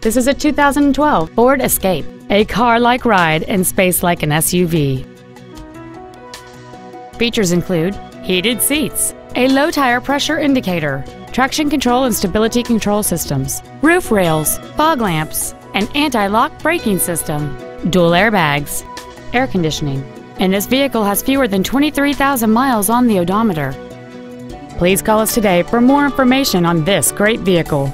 This is a 2012 Ford Escape, a car-like ride in space like an SUV. Features include heated seats, a low tire pressure indicator, traction control and stability control systems, roof rails, fog lamps, an anti-lock braking system, dual airbags, air conditioning, and this vehicle has fewer than 23,000 miles on the odometer. Please call us today for more information on this great vehicle.